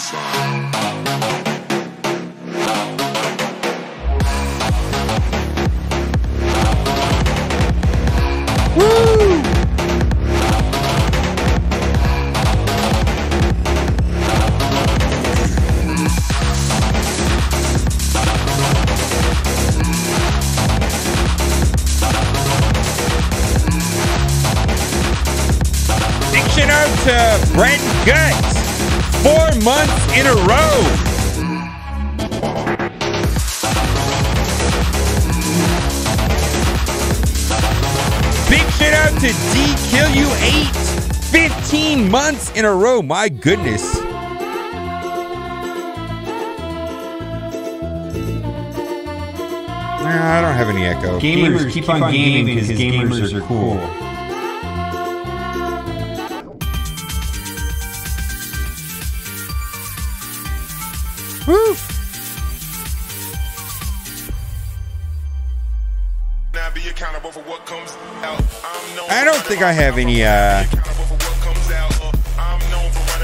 Big in a row. Big shout out to DKillyou8. 15 months in a row. My goodness. Nah, I don't have any echo. Gamers, keep, on gaming because gamers, are cool. Woo. Think I have any uh,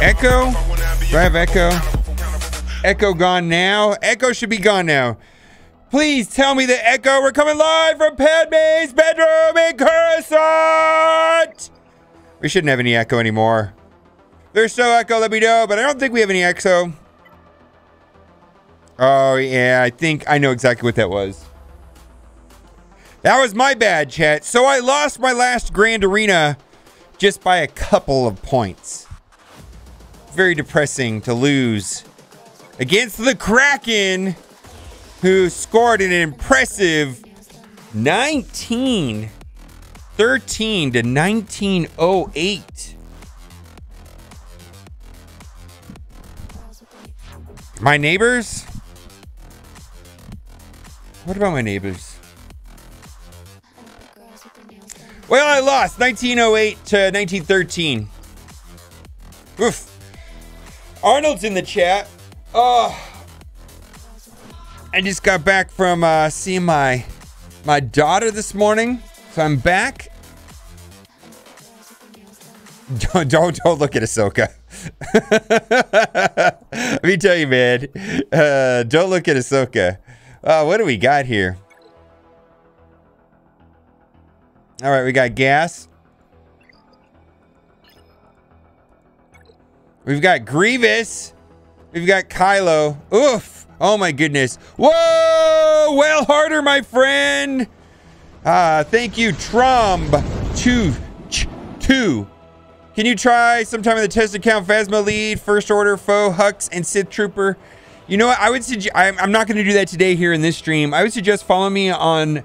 echo. Do I have echo? Echo gone now. Echo should be gone now. Please tell me the echo. We're coming live from Padme's bedroom in Coruscant. We shouldn't have any echo anymore. There's no echo. Let me know, but I don't think we have any echo. Oh yeah, I think I know exactly what that was. That was my bad, chat. So I lost my last Grand Arena just by a couple of points. Very depressing to lose against the Kraken, who scored an impressive 19 13 to 1908. My neighbors? What about my neighbors? Well, I lost 1908 to 1913. Oof. Arnold's in the chat. Oh, I just got back from uh, seeing my my daughter this morning, so I'm back. Don't don't, don't look at Ahsoka. Let me tell you, man. Uh, don't look at Ahsoka. Uh, what do we got here? All right, we got gas. We've got Grievous. We've got Kylo. Oof. Oh my goodness. Whoa! Well harder, my friend. Ah, thank you, Trumb. Two, ch- two. Can you try sometime in the test account Phasma lead, First Order, Foe, Hux, and Sith Trooper? You know what? I would suggest. I'm, I'm not going to do that today here in this stream. I would suggest follow me on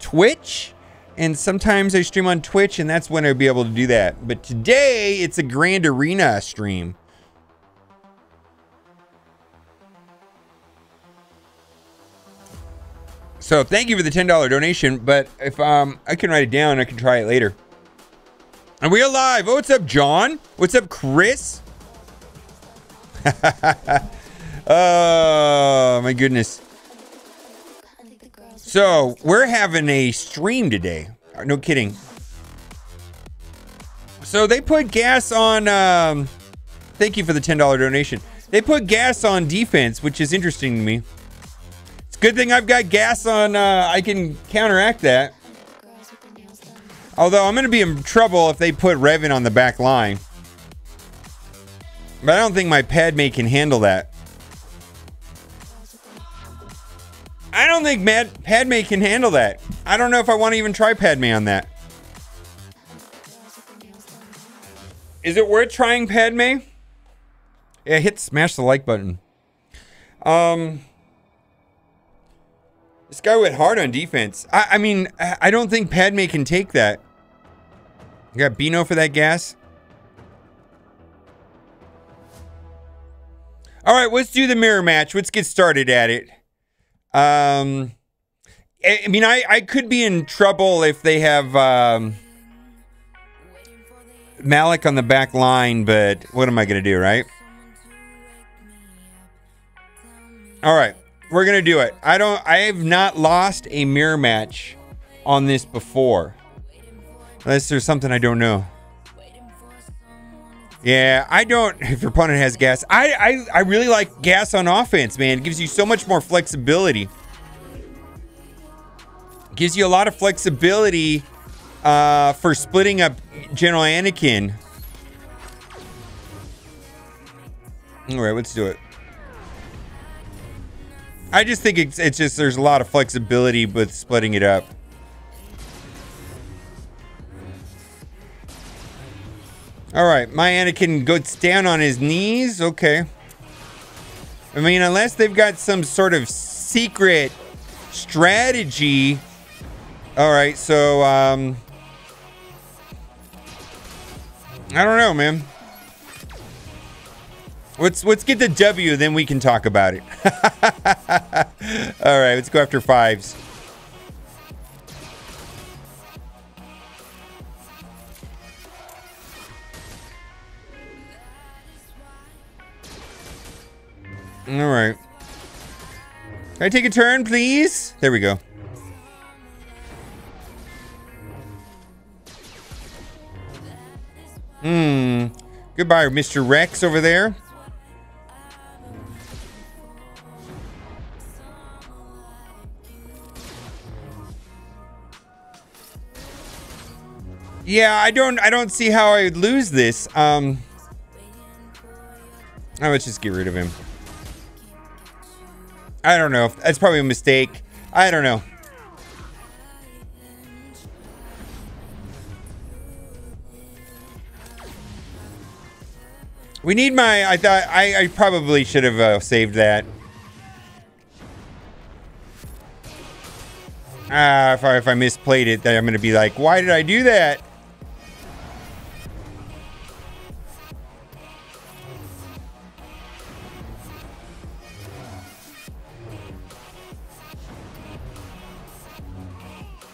Twitch. And sometimes I stream on Twitch, and that's when I'd be able to do that. But today, it's a Grand Arena stream. So thank you for the $10 donation. But if um I can write it down, I can try it later. And we are live. Oh, what's up, John? What's up, Chris? oh my goodness. So we're having a stream today. Uh, No kidding. So they put gas on. Um, thank you for the ten dollar donation. They put gas on defense, which is interesting to me. It's a good thing I've got gas on. Uh, I can counteract that. Although I'm going to be in trouble if they put Revan on the back line. But I don't think my Padme can handle that. I don't think Mad Padme can handle that. I don't know if I want to even try Padme on that. Is it worth trying Padme? Yeah, hit smash the like button. Um, this guy went hard on defense. I, I mean, I don't think Padme can take that. You got Bino for that gas. All right, let's do the mirror match. Let's get started at it. Um, I mean, I, I could be in trouble if they have um, Malak on the back line, but what am I going to do, right? All right, we're going to do it. I don't, I have not lost a mirror match on this before. Unless there's something I don't know. Yeah, I don't. If your opponent has gas, I, I I really like gas on offense, man. It gives you so much more flexibility. Gives you a lot of flexibility uh, for splitting up General Anakin. All right, let's do it. I just think it's it's just there's a lot of flexibility with splitting it up. All right, my Anakin goes down on his knees. Okay. I mean, unless they've got some sort of secret strategy. All right, so um, I don't know, man. Let's let's get the W, then we can talk about it. All right, let's go after fives. All right. Can I take a turn, please? There we go. Hmm. Goodbye, Mr. Rex over there. Yeah, I don't I don't see how I would lose this. Um oh, let's just get rid of him. I don't know. If that's probably a mistake. I don't know. We need my. I thought I, I probably should have uh, saved that. Ah, if I if I misplayed it, then I'm gonna be like, why did I do that?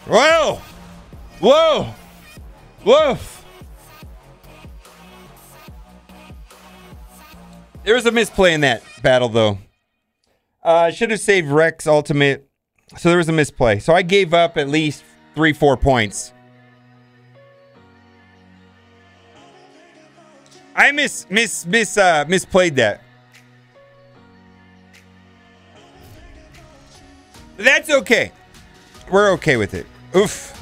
Whoa! Whoa! Woof! There was a misplay in that battle, though. Uh, should have saved Rex Ultimate. So there was a misplay. So I gave up at least three, four points. I miss, miss, miss, uh, misplayed that. That's okay. We're okay with it. Oof.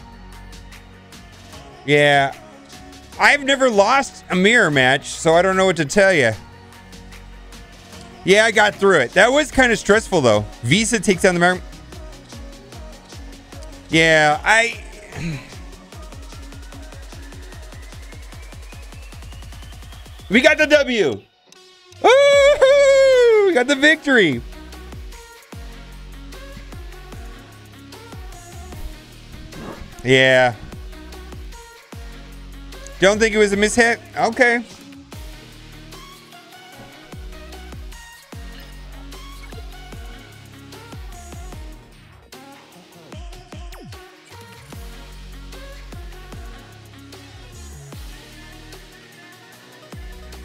Yeah. I've never lost a mirror match, so I don't know what to tell you. Yeah, I got through it. That was kind of stressful, though. Visa takes down the mirror. Yeah, I... We got the W. Woo-hoo! We got the victory. Yeah. Don't think it was a mishit? Okay.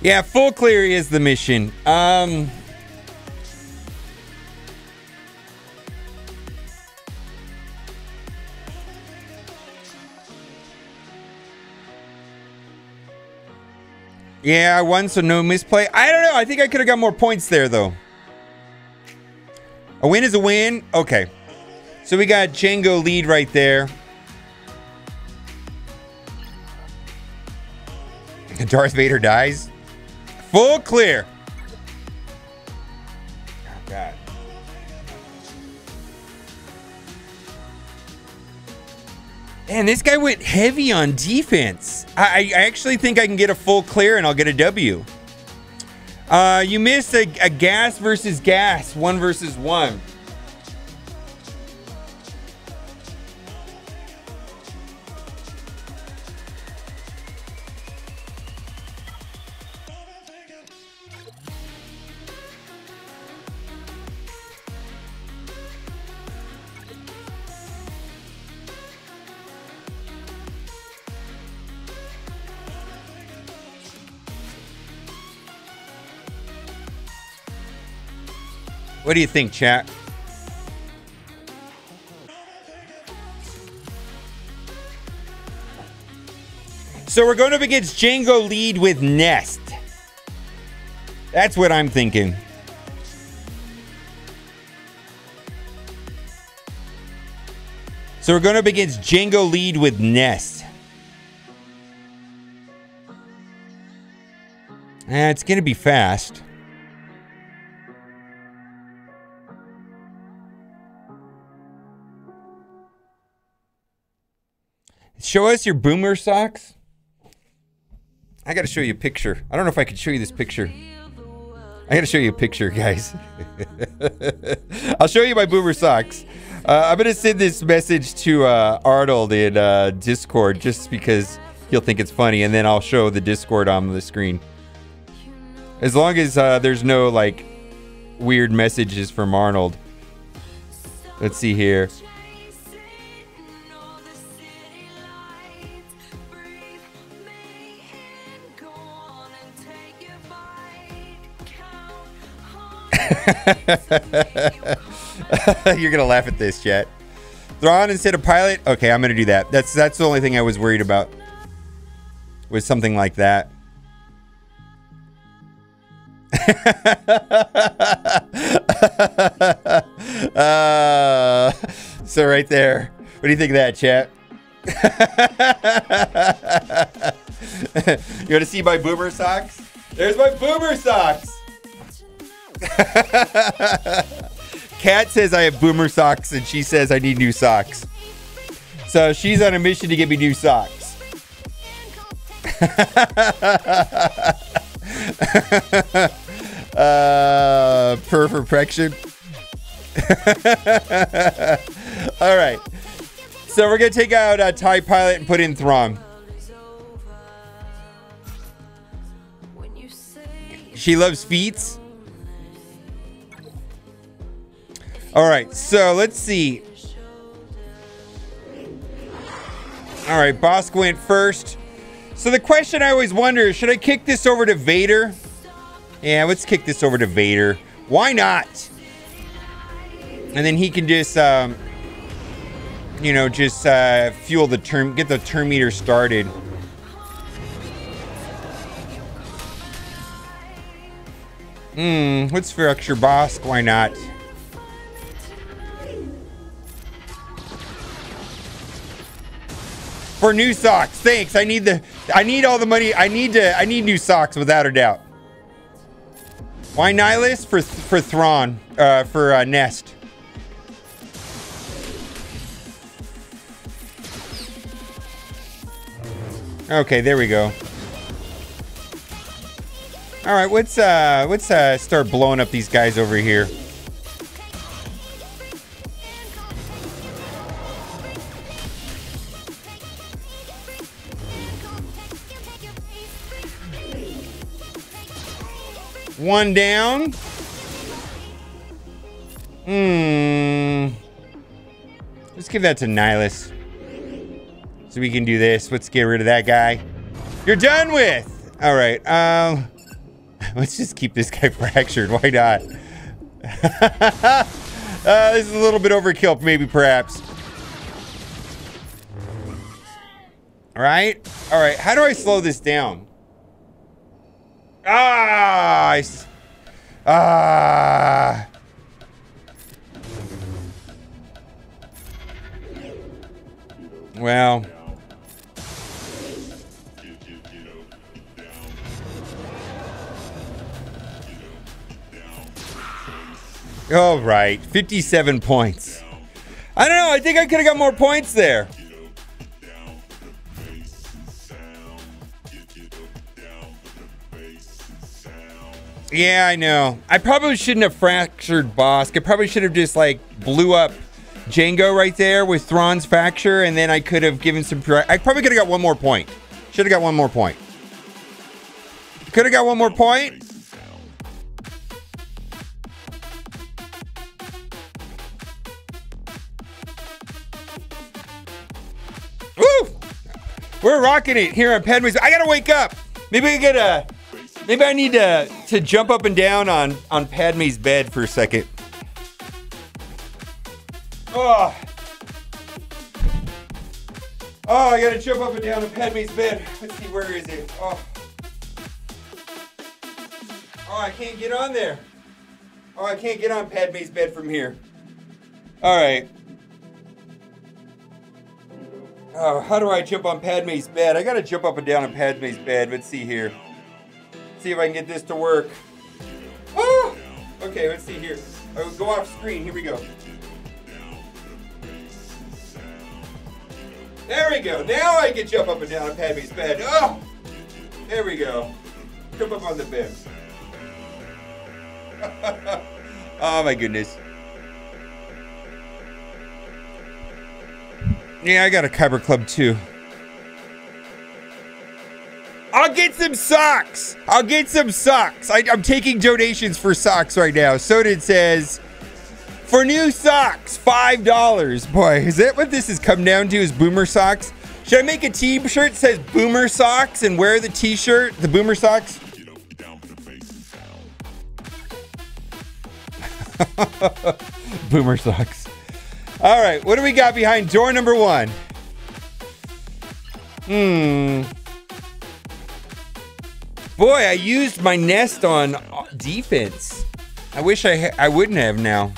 Yeah, full clear is the mission. Um Yeah, I won, so no misplay. I don't know. I think I could have got more points there, though. A win is a win. Okay. So we got Jango lead right there. Darth Vader dies. Full clear. Man, this guy went heavy on defense. I, I actually think I can get a full clear and I'll get a W. Uh, you missed a, a gas versus gas, one versus one. What do you think, chat? So we're going up against Jango lead with Nest. That's what I'm thinking. So we're going up against Jango lead with Nest. Eh, it's going to be fast. Show us your boomer socks. I got to show you a picture. I don't know if I can show you this picture. I got to show you a picture, guys. I'll show you my boomer socks. Uh, I'm gonna send this message to uh, Arnold in uh, Discord just because he'll think it's funny, and then I'll show the Discord on the screen. As long as uh, there's no like weird messages from Arnold. Let's see here. You're gonna laugh at this, Jet. Thrawn instead of pilot. Okay, I'm gonna do that. That's that's the only thing I was worried about. Was something like that. uh, so right there. What do you think of that, chat? you want to see my boomer socks? There's my boomer socks. Kat says I have boomer socks, and she says I need new socks. So she's on a mission to get me new socks. uh, per perfection. All right. So we're gonna take out uh, TIE Pilot and put in Thrawn. She loves feats. All right, so let's see. All right, Bossk went first. So the question I always wonder is, should I kick this over to Vader? Yeah, let's kick this over to Vader. Why not? And then he can just, um, you know, just uh, fuel the term, get the turn meter started. Hmm, let's fracture Bossk. Why not? For new socks. Thanks. I need the I need all the money. I need to I need new socks without a doubt. Why Nihilus for for Thrawn uh, for uh, Nest. Okay, there we go. All right, let's uh let's uh start blowing up these guys over here. One down. Hmm. Let's give that to Nihilus. So we can do this. Let's get rid of that guy. You're done with. All right. Um. Let's just keep this guy fractured. Why not? uh, this is a little bit overkill, maybe, perhaps. All right. All right. How do I slow this down? Ah! I, ah! Well. All right, 57 points. I don't know. I think I could have got more points there. Yeah, I know. I probably shouldn't have fractured Bossk. I probably should have just like blew up Jango right there with Thrawn's fracture, and then I could have given some. I probably could have got one more point. Should have got one more point. Could have got one more point. Woo! We're rocking it here on Padme's. I gotta wake up. Maybe I get a Maybe I need to to jump up and down on on Padme's bed for a second. Oh. Oh, I gotta jump up and down on Padme's bed. Let's see, where is it? Oh. Oh, I can't get on there. Oh, I can't get on Padme's bed from here. All right. Oh, how do I jump on Padme's bed? I gotta jump up and down on Padme's bed. Let's see here. See if I can get this to work. Woo! Okay, let's see here. I will go off screen. Here we go. There we go. Now I can jump up and down on Padme's bed. Oh! There we go. Jump up on the bed. oh my goodness. Yeah, I got a Kyber Club too. I'll get some socks. I'll get some socks. I, am taking donations for socks right now. Soden says, for new socks, $5. Boy, is that what this has come down to is boomer socks? Should I make a t-shirt that says boomer socks and wear the t-shirt, the boomer socks? boomer socks. All right, what do we got behind door number one? Hmm. Boy, I used my nest on uh, defense. I wish I I wouldn't have now.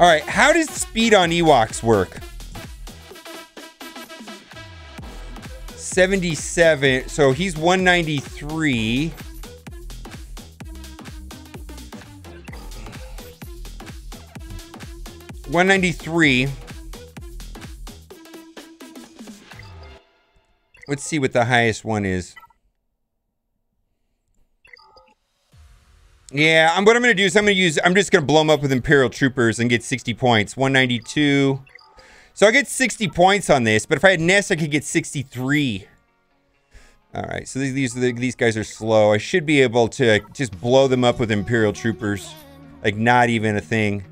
All right, how does speed on Ewoks work? 77. So he's 193. One ninety three. Let's see what the highest one is. Yeah, I'm, what I'm going to do is I'm going to use, I'm just going to blow them up with Imperial Troopers and get 60 points. 192. So I get 60 points on this, but if I had Nest, I could get 63. All right, so these these, these guys are slow. I should be able to just blow them up with Imperial Troopers. Like, not even a thing.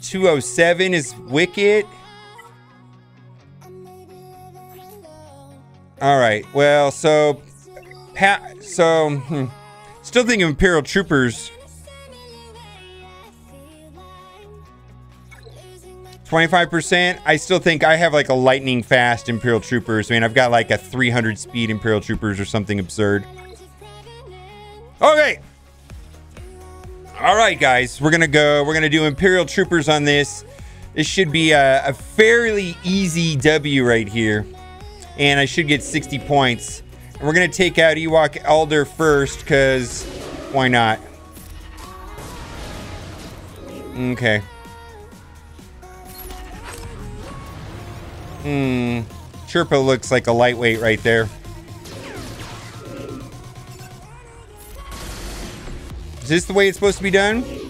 207 is Wicket. All right. Well, so. So hmm, still thinking of Imperial Troopers. 25%. I still think I have like a lightning fast Imperial Troopers. I mean, I've got like a 300 speed Imperial Troopers or something absurd. Okay. All right, guys. We're to go. We're to do Imperial Troopers on this. This should be a, a fairly easy W right here and I should get 60 points. And we're going to take out Ewok Elder first, because why not? Okay. Hmm. Chirpa looks like a lightweight right there. Is this the way it's supposed to be done?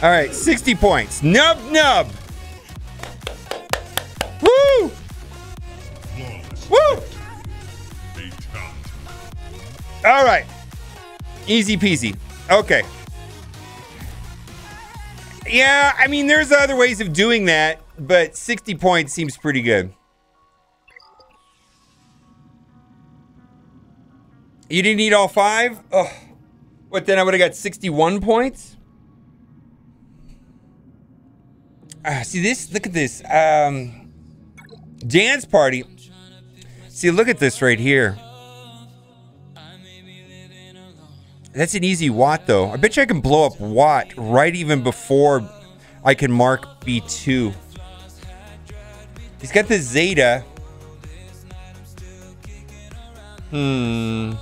All right, 60 points. Nub nub. Woo! Woo! All right. Easy peasy. Okay. Yeah, I mean, there's other ways of doing that, but 60 points seems pretty good. You didn't need all five? Oh, what, then I would have got 61 points? Uh, see this? Look at this. Um, dance party. See, look at this right here. That's an easy Wat, though. I bet you I can blow up Wat right even before I can mark B2. He's got the Zeta. Hmm.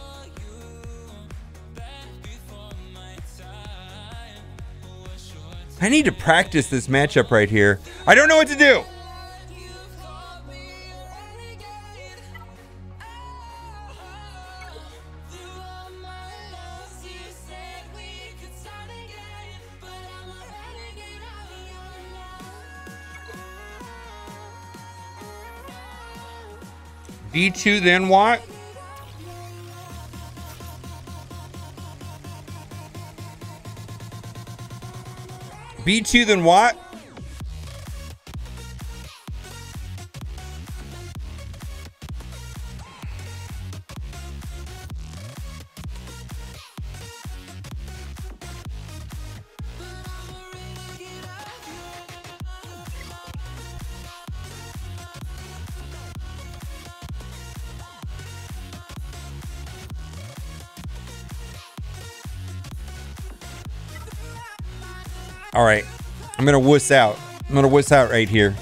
I need to practice this matchup right here. I don't know what to do. B2 then what? B2 then what? I'm to wuss out. I'm to wuss out right here.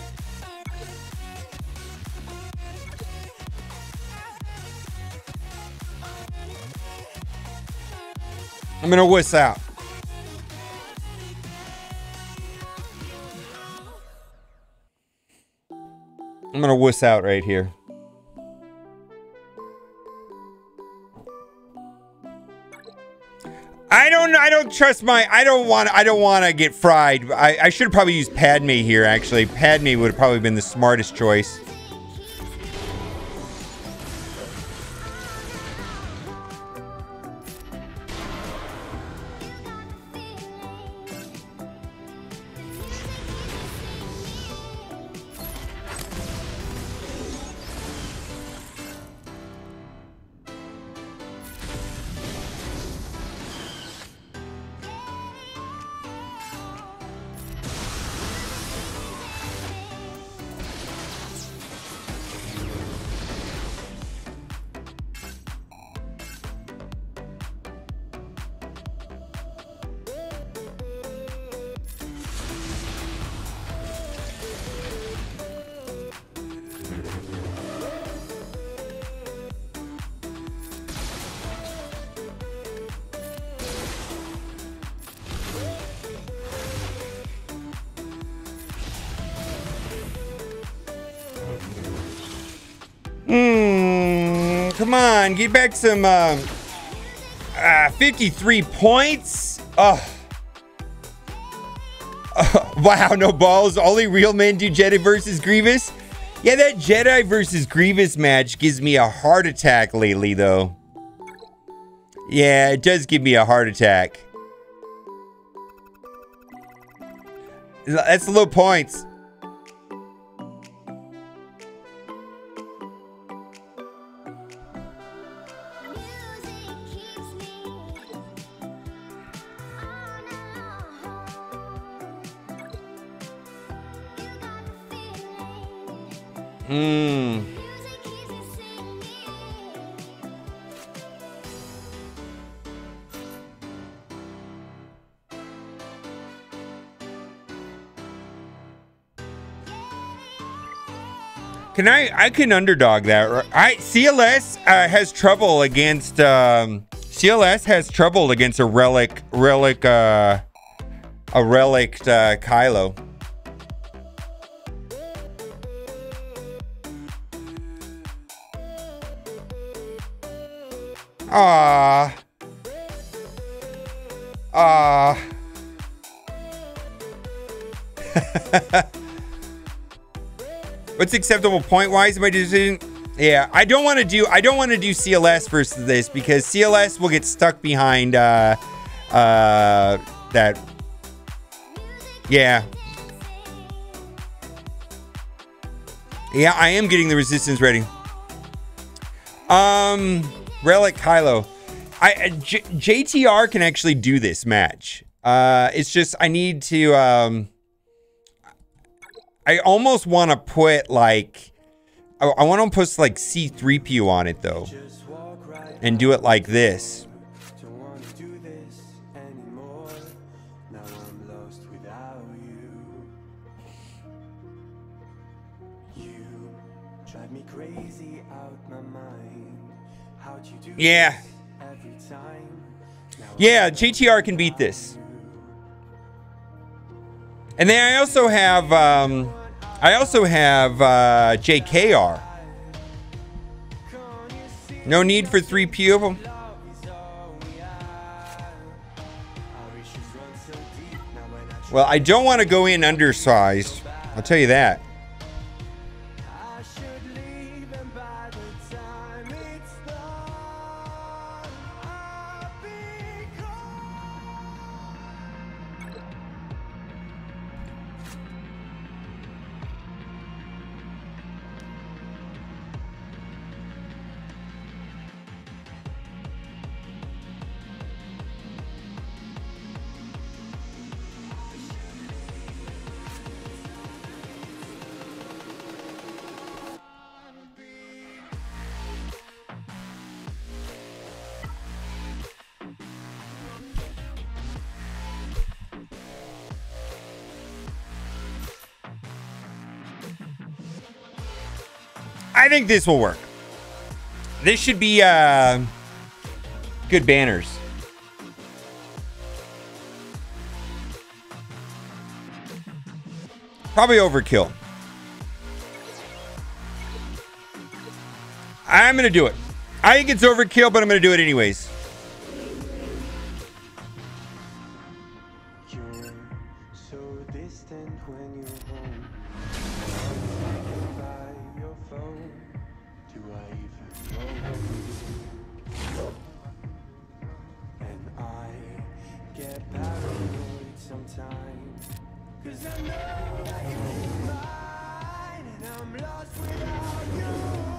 I'm to wuss out. I'm to wuss out right here. Trust my. I don't want. I don't want to get fried. I, I should probably used Padme here. Actually, Padme would have probably been the smartest choice. Come on, get back some. Um, uh, 53 points. Oh. Wow, no balls. Only real men do Jedi versus Grievous. Yeah, that Jedi versus Grievous match gives me a heart attack lately, though. Yeah, it does give me a heart attack. That's a low points. Can I? I can underdog that. right? I CLS uh, has trouble against. Um, CLS has trouble against a relic, relic, uh, a relic uh, Kylo. Ah. Ah. What's acceptable point wise? My decision. Yeah, I don't want to do. I don't want to do CLS versus this because CLS will get stuck behind uh, uh, that. Yeah. Yeah, I am getting the resistance ready. Um, Relic Kylo. I J- JTR can actually do this match. Uh, it's just I need to. Um, I almost want to put like. I, I want to put like C3PO on it though, and do it like this. Don't wanna do this anymore. Now I'm lost without you. You drive me crazy out my mind. How'd you do Yeah. every time? Yeah, JTR can beat this. And then I also have, um, I also have uh, JKR. No need for three P of them. Well, I don't want to go in undersized. I'll tell you that. Think this will work. This should be uh, good banners. Probably overkill. I'm going to do it. I think it's overkill, but I'm going to do it anyways. So your phone. Do I even know? And I get paranoid sometimes. Cause I know that you're mine. And I'm lost without you. You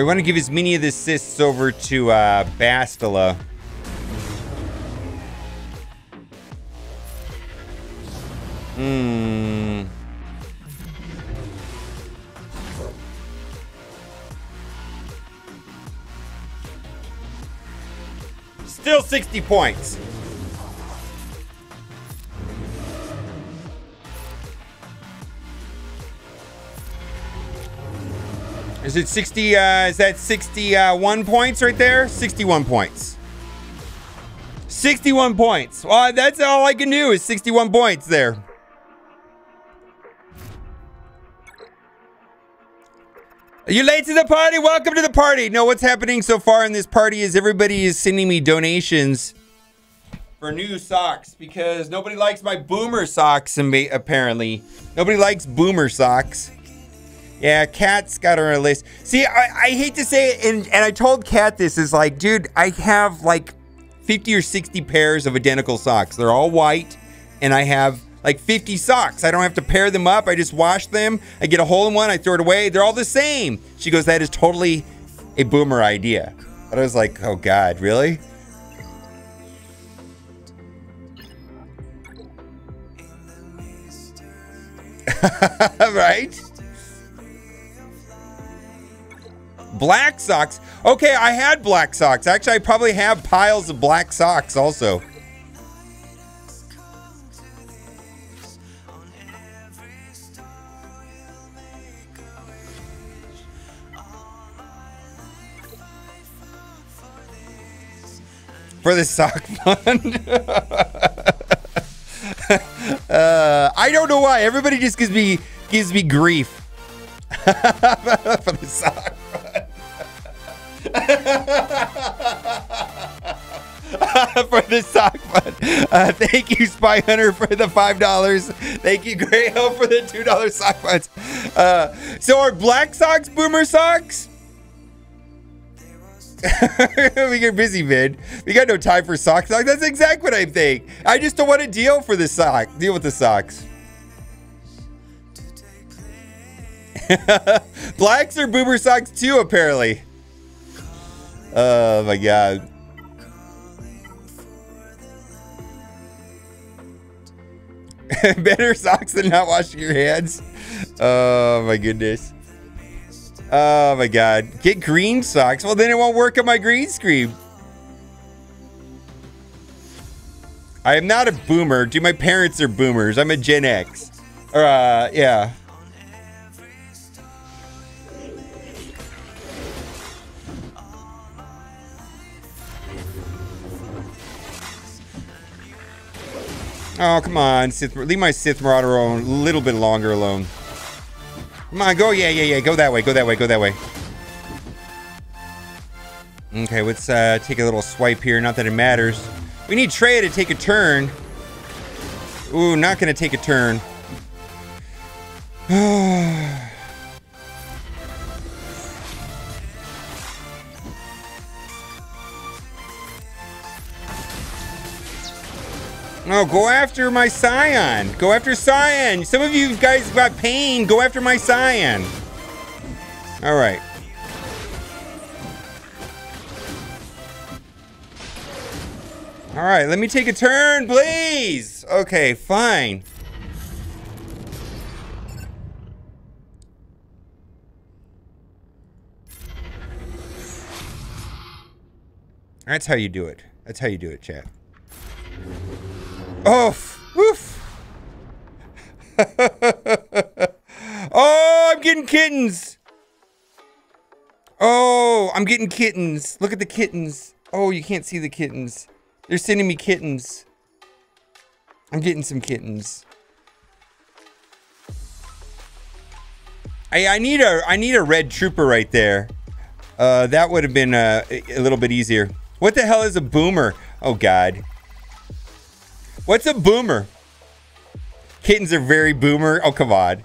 we want to give as many of the assists over to uh, Bastila. Hmm. Still 60 points. Is it 60? Uh, is that 61 points right there? 61 points. 61 points. Well, that's all I can do is 61 points there. Are you late to the party? Welcome to the party. No, what's happening so far in this party is everybody is sending me donations for new socks because nobody likes my boomer socks apparently. Nobody likes boomer socks. Yeah, Kat's got her on a list. See, I, I hate to say it, and, and I told Kat this is like, dude, I have like 50 or 60 pairs of identical socks. They're all white, and I have like 50 socks. I don't have to pair them up. I just wash them. I get a hole in one, I throw it away. They're all the same. She goes, that is totally a boomer idea. But I was like, oh God, really? right? Black socks. Okay, I had black socks. Actually, I probably have piles of black socks also. For the sock fund. uh, I don't know why. Everybody just gives me gives me grief for the sock for the sock fund. Uh, thank you, Spy Hunter, for the five dollars. Thank you, Hill, for the two dollar sock funds. Uh, so are black socks boomer socks? we get busy, vid. We got no time for sock socks. That's exactly what I think. I just don't want to deal for the sock. Deal with the socks. Blacks are boomer socks too, apparently. Oh my god. Better socks than not washing your hands. Oh my goodness. Oh my god. Get green socks. Well, then it won't work on my green screen. I am not a boomer. Do my parents are boomers? I'm a Gen X. Or uh yeah. Oh, come on, Sith. Leave my Sith Marauder alone a little bit longer alone. Come on, go. Yeah, yeah, yeah. Go that way. Go that way. Go that way. Okay, let's uh, take a little swipe here. Not that it matters. We need Trey to take a turn. Ooh, not going to take a turn. Go after my Sion. Go after Sion. Some of you guys got pain. Go after my Sion. All right. All right, let me take a turn, please. Okay, fine. That's how you do it. That's how you do it, chat. Oh, woof. oh, I'm getting kittens. Oh, I'm getting kittens. Look at the kittens. Oh, you can't see the kittens. They're sending me kittens. I'm getting some kittens. I, I need a I need a red trooper right there. Uh, that would have been uh, a, a little bit easier. What the hell is a boomer? Oh God. What's a boomer? Kittens are very boomer. Oh come on.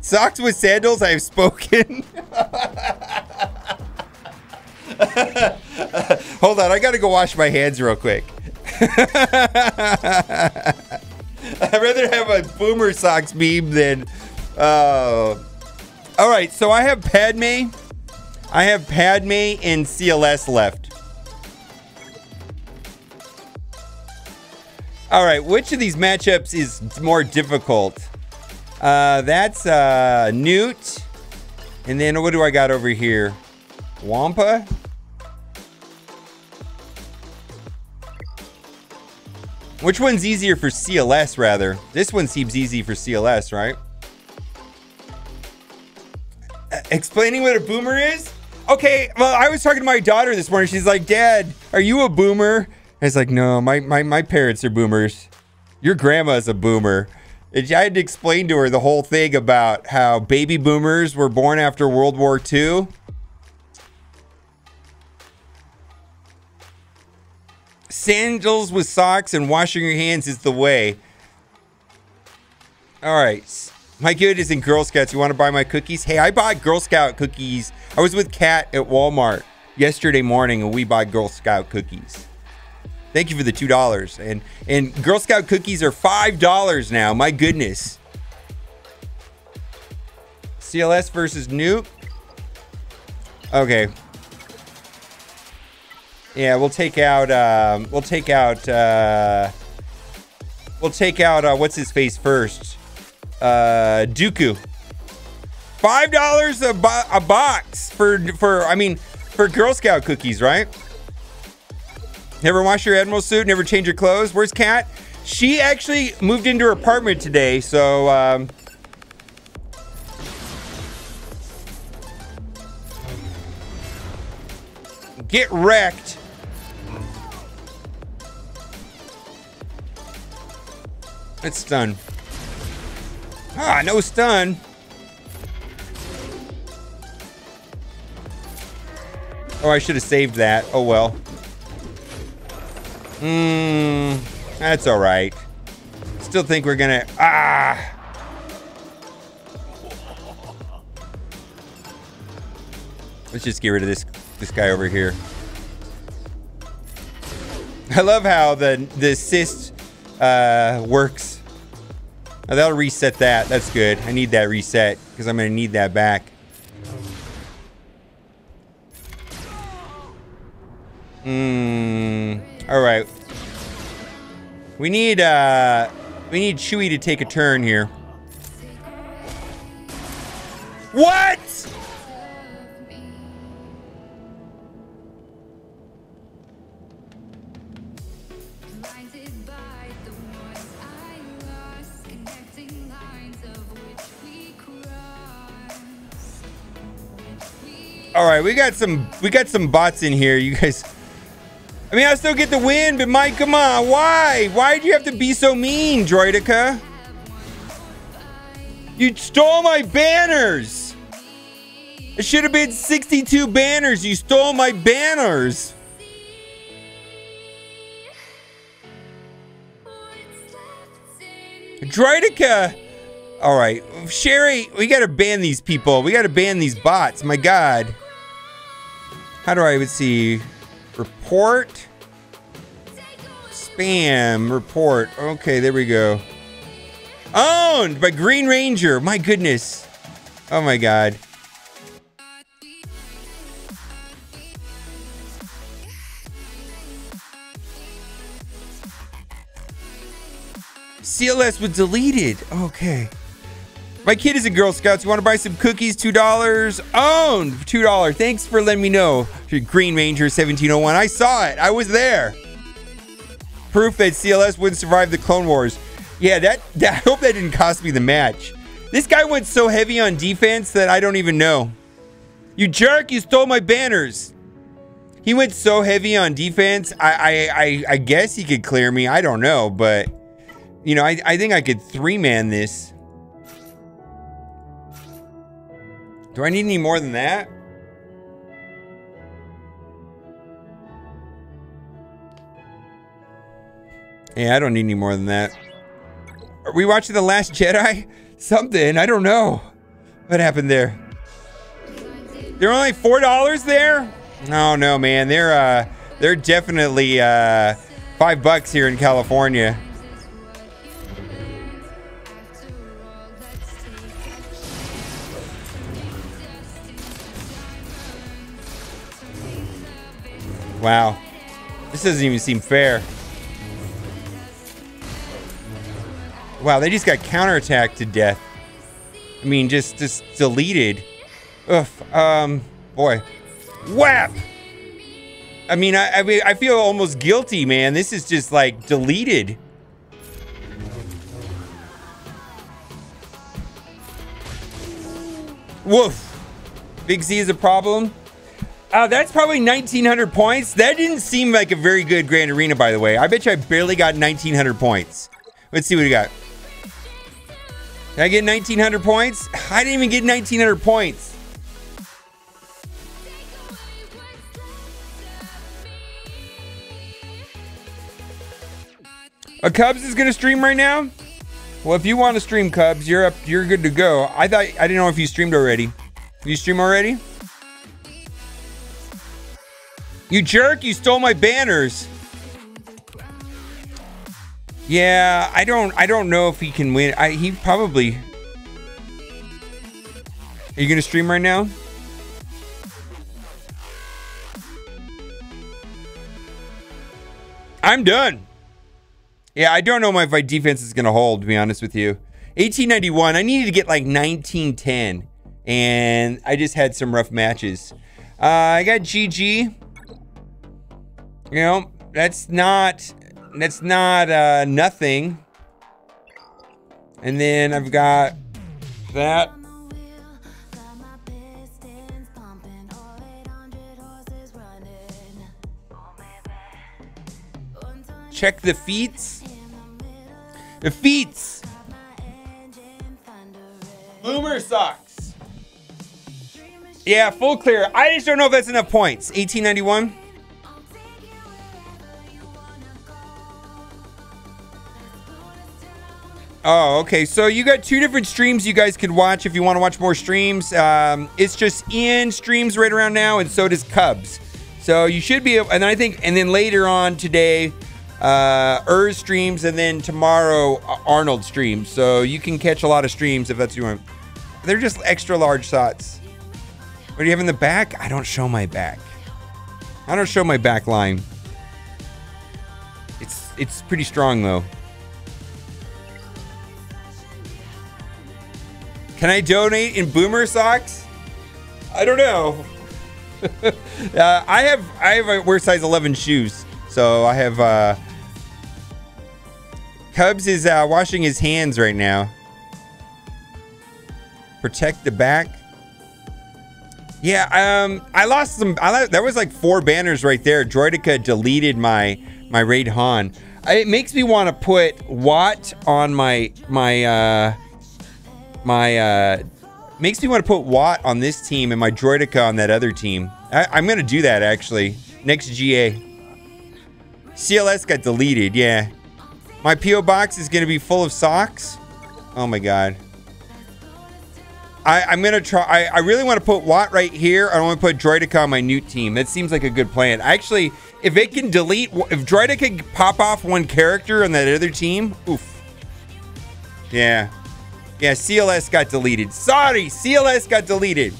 Socks with sandals. I have spoken. Hold on, I gotta go wash my hands real quick. I'd rather have a boomer socks meme than. Uh, all right, so I have Padme. I have Padme and CLS left. All right, which of these matchups is more difficult? Uh, that's uh, Nute. And then what do I got over here? Wampa? Which one's easier for CLS, rather? This one seems easy for CLS, right? Uh, explaining what a boomer is? Okay, well, I was talking to my daughter this morning. She's like, Dad, are you a boomer? Was like, no, my, my, my parents are boomers. Your grandma's a boomer. And I had to explain to her the whole thing about how baby boomers were born after World War II. Sandals with socks and washing your hands is the way. All right. My good is in Girl Scouts. You want to buy my cookies? Hey, I bought Girl Scout cookies. I was with Kat at Walmart yesterday morning and we bought Girl Scout cookies. Thank you for the two dollars. And and Girl Scout cookies are five dollars now. My goodness. CLS versus Nuke. Okay. Yeah, we'll take out. Um, we'll take out. Uh, we'll take out. Uh, what's his face first? Uh, Dooku. Five dollars a, bo- a box for for. I mean, for Girl Scout cookies, right? Never wash your Admiral suit, never change your clothes. Where's Kat? She actually moved into her apartment today, so um, get wrecked. It's stun. Ah, no stun. Oh, I should have saved that. Oh well. Mmm, that's all right. Still think we're gonna. Ah! Let's just get rid of this this guy over here. I love how the the assist uh, works. Now that'll reset that. That's good. I need that reset because I'm gonna need that back. Hmm. All right. We need uh we need Chewie to take a turn here. What? All right, we got some we got some bots in here. You guys I mean, I still get the win, but Mike, come on. Why? Why do you have to be so mean, Droidica? You stole my banners. It should have been 62 banners. You stole my banners. Droidica. All right, Sherry, we got to ban these people. We got to ban these bots. My God. How do I would see report Spam report. Okay, there we go. Owned by Green Ranger. My goodness. Oh my god. CLS was deleted. Okay. My kid is a Girl Scout. You want to buy some cookies? $2. Owned. $2. Thanks for letting me know. Green Ranger 1701. I saw it. I was there. Proof that CLS wouldn't survive the Clone Wars. Yeah, that, that I hope that didn't cost me the match. This guy went so heavy on defense that I don't even know. You jerk, you stole my banners. He went so heavy on defense. I I, I, I guess he could clear me. I don't know, but you know, I, I think I could three man this. Do I need any more than that? Yeah, I don't need any more than that. Are we watching The Last Jedi? Something. I don't know. What happened there? They're only four dollars there? Oh no, man. They're uh they're definitely uh five bucks here in California. Wow. This doesn't even seem fair. Wow, they just got counterattacked to death. I mean, just just deleted. Ugh. Um, boy. Whap! I mean, I, I mean, I feel almost guilty, man. This is just like deleted. Woof. Big Z is a problem. Uh, that's probably 1,900 points. That didn't seem like a very good Grand Arena, by the way. I bet you I barely got 1,900 points. Let's see what we got. Did I get 1,900 points? I didn't even get 1,900 points. A Cubs is gonna stream right now. Well, if you want to stream Cubs, you're up. You're good to go. I thought I didn't know if you streamed already. You stream already? You jerk! You stole my banners. Yeah, I don't. I don't know if he can win. I he probably. Are you gonna stream right now? I'm done. Yeah, I don't know if my defense is gonna hold. To be honest with you, 1891. I needed to get like 1910, and I just had some rough matches. Uh, I got GG. You know, that's not that's not uh, nothing. And then I've got that. Check the feats. The feats. Boomer socks. Yeah, full clear. I just don't know if that's enough points. 1891. Oh, okay. So you got two different streams you guys could watch if you want to watch more streams. Um, it's just in streams right around now, and so does Cubs. So you should be, able, and I think, and then later on today, uh, Urs streams, and then tomorrow uh, Arnold streams. So you can catch a lot of streams if that's what you want. They're just extra large shots. What do you have in the back? I don't show my back. I don't show my back line. It's it's pretty strong though. Can I donate in boomer socks? I don't know. uh, I have I have a wear size 11 shoes, so I have. Uh, Cubs is uh, washing his hands right now. Protect the back. Yeah, um, I lost some. I lo- that was like four banners right there. Droidica deleted my my Raid Han. It makes me want to put Wat on my my. Uh, my uh makes me want to put Wat on this team and my Droidica on that other team. I, I'm gonna do that actually. Next GA. CLS got deleted, yeah. My P.O. box is gonna be full of socks. Oh my god. I, I'm gonna try. I, I really want to put Wat right here. I don't want to put Droidica on my new team. That seems like a good plan. Actually, if it can delete, if Droidica can pop off one character on that other team, oof. Yeah, yeah. CLS got deleted. Sorry, CLS got deleted.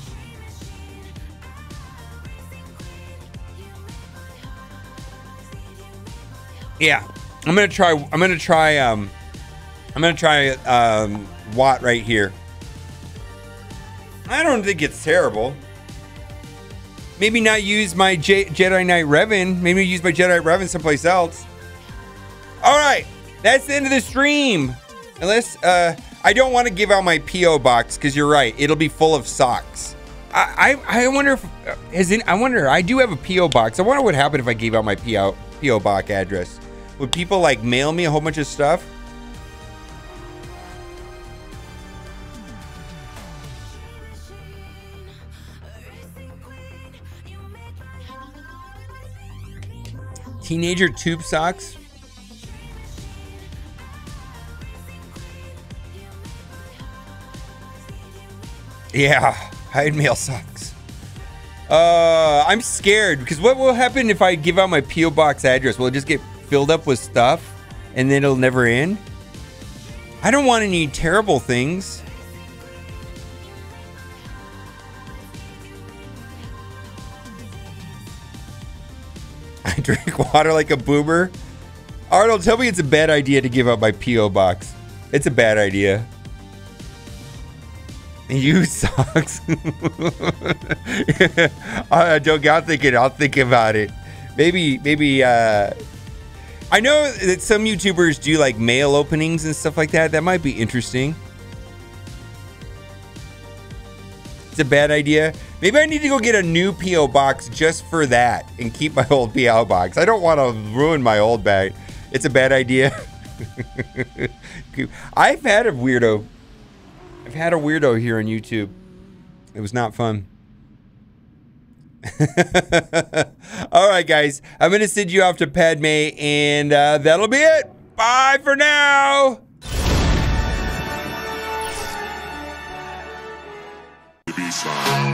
Yeah, I'm gonna try. I'm gonna try. Um, I'm gonna try um, Wat right here. I don't think it's terrible. Maybe not use my Jedi Knight Revan. Maybe use my Jedi Revan someplace else. All right, that's the end of the stream. Unless uh, I don't want to give out my PO box because you're right, it'll be full of socks. I I, I wonder if uh, is it, I wonder I do have a PO box. I wonder what happened if I gave out my PO PO box address. Would people like mail me a whole bunch of stuff? Teenager tube socks. Yeah, hide mail sucks. Uh, I'm scared because what will happen if I give out my PO box address? Will it just get filled up with stuff and then it'll never end? I don't want any terrible things. I drink water like a boomer. Arnold, tell me it's a bad idea to give out my PO box. It's a bad idea. You socks. I don't. I'll think it. I'll think about it. Maybe. Maybe. uh I know that some YouTubers do like mail openings and stuff like that. That might be interesting. It's a bad idea. Maybe I need to go get a new PO box just for that and keep my old PO box. I don't want to ruin my old bag. It's a bad idea. I've had a weirdo. I've had a weirdo here on YouTube. It was not fun. All right, guys. I'm going to send you off to Padme, and uh, that'll be it. Bye for now. be.